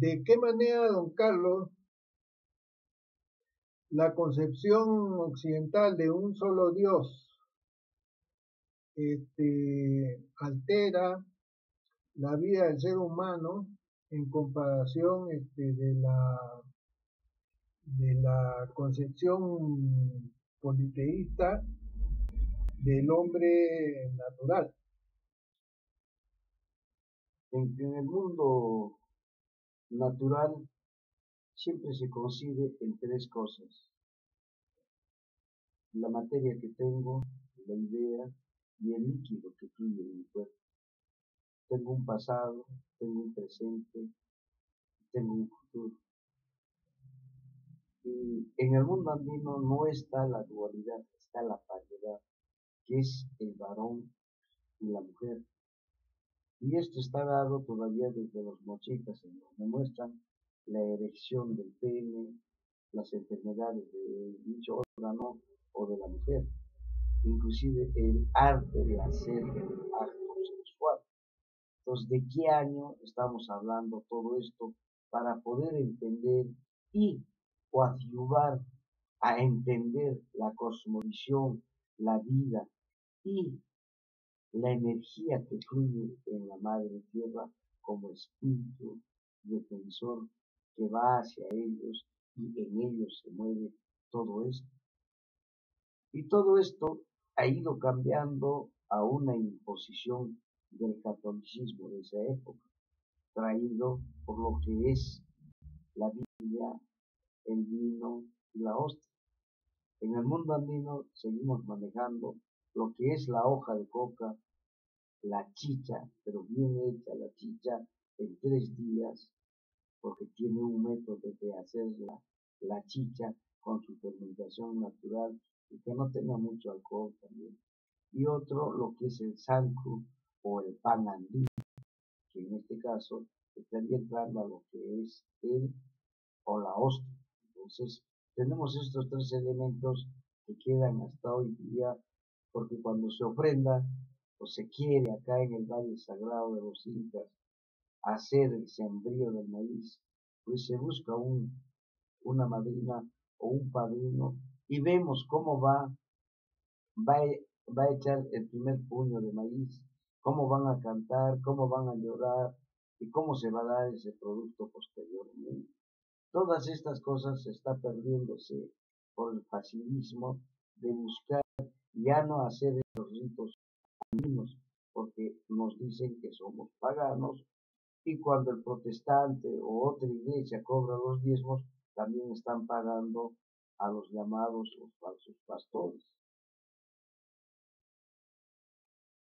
¿De qué manera, don Carlos, la concepción occidental de un solo Dios este, altera la vida del ser humano en comparación este, de la de la concepción politeísta del hombre natural. En, en el mundo natural siempre se concibe en tres cosas. La materia que tengo, la idea y el líquido que fluye en mi cuerpo. Tengo un pasado, tengo un presente, tengo un futuro. Y en el mundo andino no está la dualidad, está la paridad, que es el varón y la mujer. Y esto está dado todavía desde los mochitas, en donde muestran la erección del pene, las enfermedades de dicho órgano o de la mujer, inclusive el arte de hacer el acto sexual. Entonces, ¿de qué año estamos hablando todo esto para poder entender y coadyuvar a entender la cosmovisión, la vida y la energía que fluye en la madre tierra como espíritu defensor que va hacia ellos y en ellos se mueve todo esto. Y todo esto ha ido cambiando a una imposición del catolicismo de esa época, traído por lo que es la Biblia, el vino y la hostia. En el mundo andino seguimos manejando lo que es la hoja de coca, la chicha, pero bien hecha la chicha en tres días, porque tiene un método de hacer la, chicha con su fermentación natural y que no tenga mucho alcohol también. Y otro, lo que es el sanku o el pan andino, que en este caso estaría entrando a lo que es el o la hostia. Entonces, tenemos estos tres elementos que quedan hasta hoy día porque cuando se ofrenda o se quiere acá en el Valle Sagrado de los Incas hacer el sembrío del maíz, pues se busca un, una madrina o un padrino y vemos cómo va, va, va a echar el primer puño de maíz, cómo van a cantar, cómo van a llorar y cómo se va a dar ese producto posteriormente. Todas estas cosas se está perdiéndose por el facilismo de buscar ya no hacer esos ritos andinos, porque nos dicen que somos paganos, y cuando el protestante o otra iglesia cobra los diezmos, también están pagando a los llamados los falsos pastores.